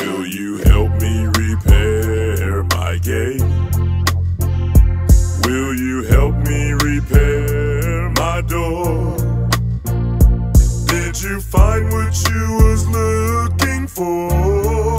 Will you help me repair my gate? Will you help me repair my door? Did you find what you was looking for?